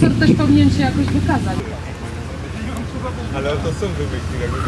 sponsor też powinien się jakoś wykazać. Ale to są wymyki, jakby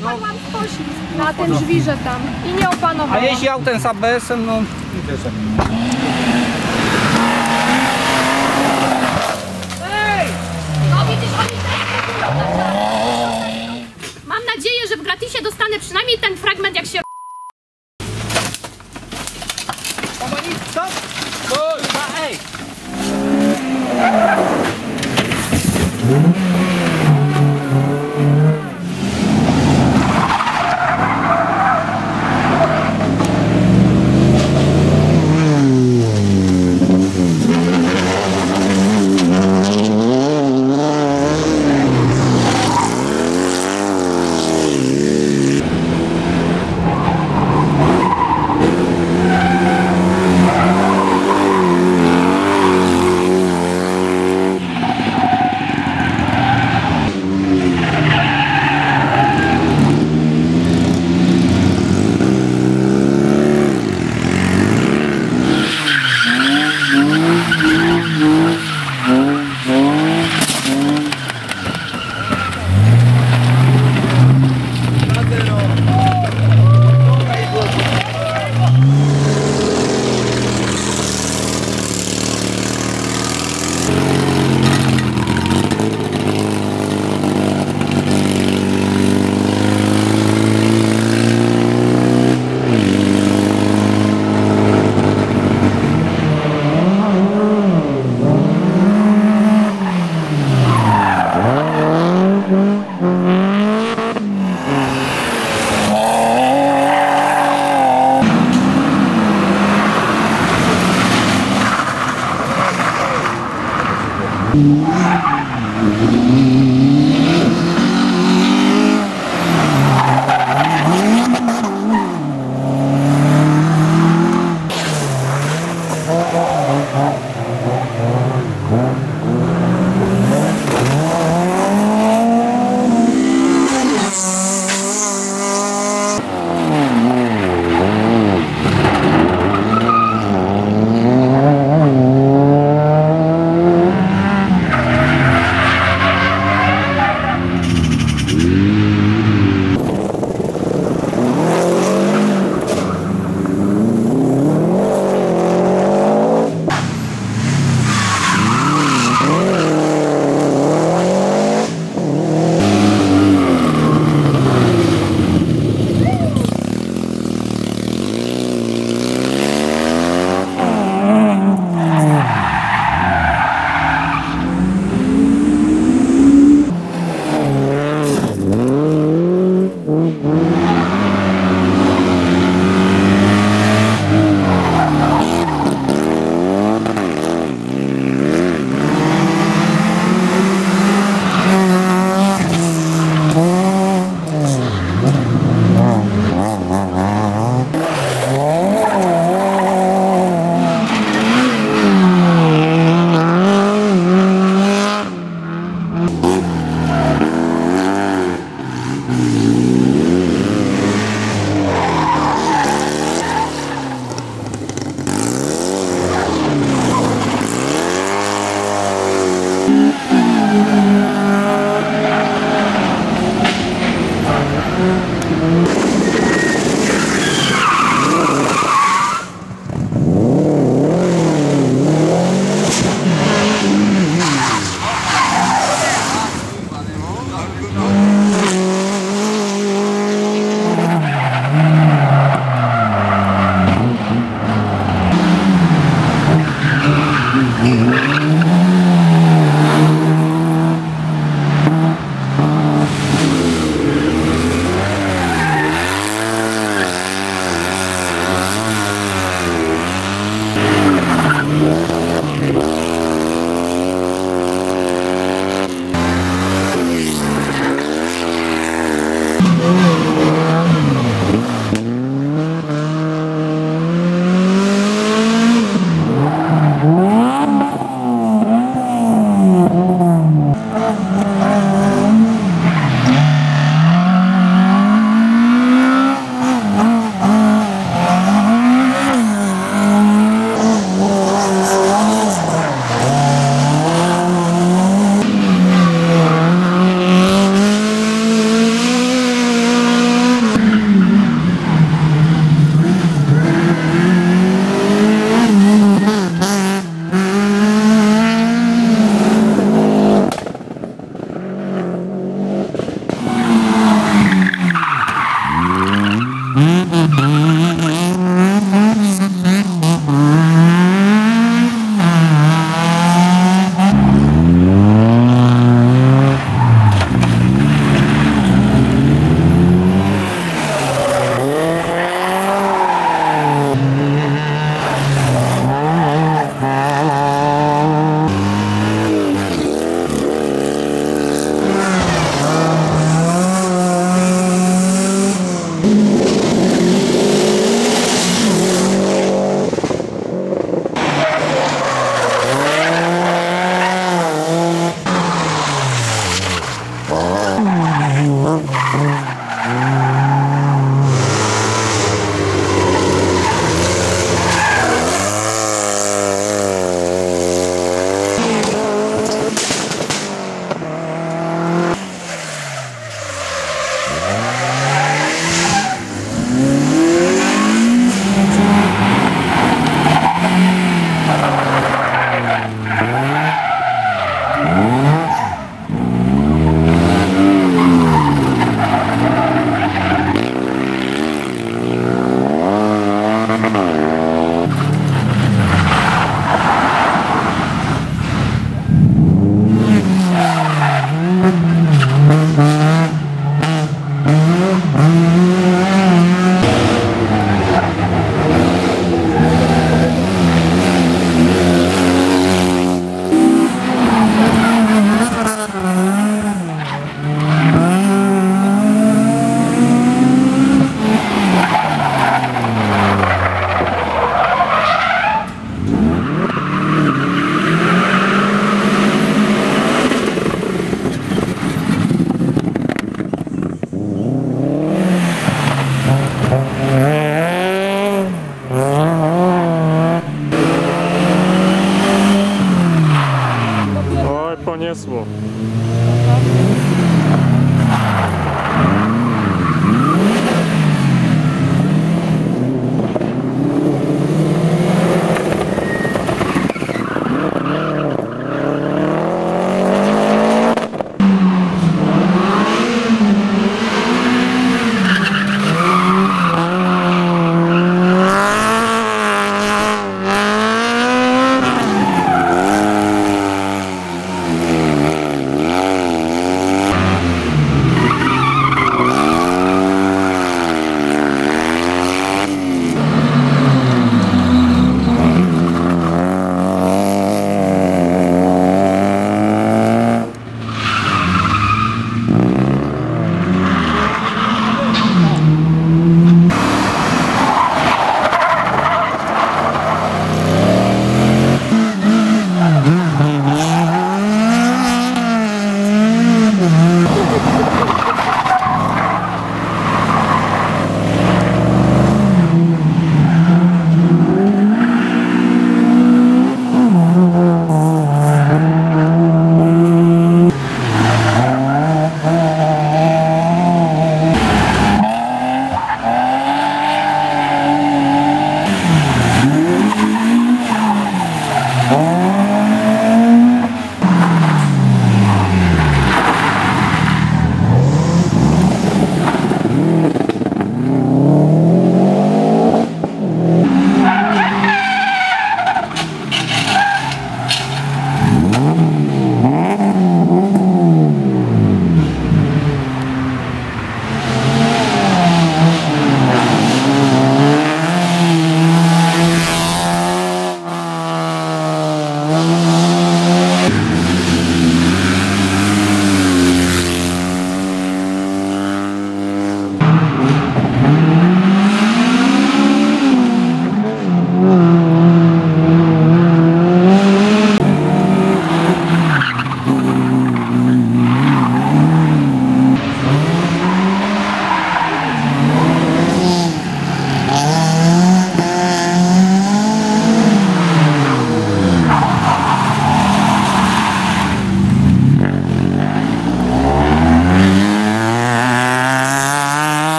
Wpadłam w poślizg na ten żwirze tam i nie A opanowałam. jeździ autem z ABS-em, no wiesz jak. No widzisz, oni na Mam nadzieję, że w gratisie dostanę przynajmniej ten fragment, jak się Mm-hmm.